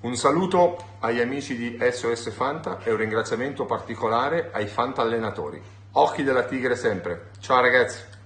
Un saluto agli amici di SOS Fanta e un ringraziamento particolare ai Fanta allenatori. Occhi della Tigre sempre. Ciao ragazzi!